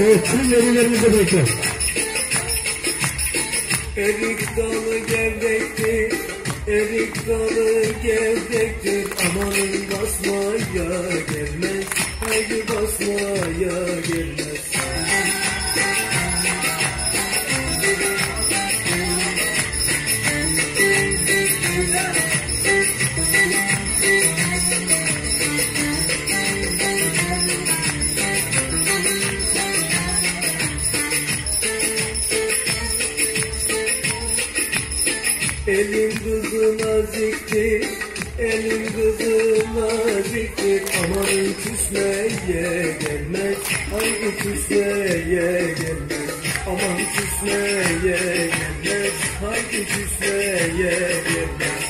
Evet, tüm velilerimizde bekle. Erik dalı gevrektir, erik dalı gevrektir. Amanın basmaya gelmez, haydi basmaya gelmez. Elim kızı naziktir, elim kızı naziktir. Amanın küsmeye gelmez, haydi küsmeye gelmez. Aman küsmeye gelmez, haydi küsmeye gelmez.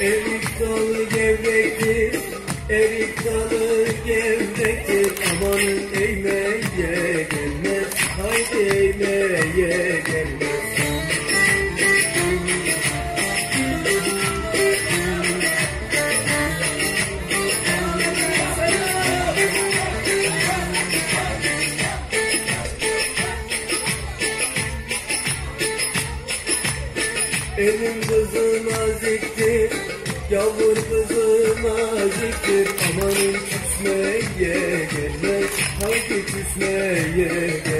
Erik dalı gevrektir, erik dalı gevrektir. Amanın eğmeye gelmez, haydi eğmeye gelmez. Elim kızı naziktir, yavur kızı naziktir. Amanın küsmeye gelmez, haydi küsmeye gelmez. El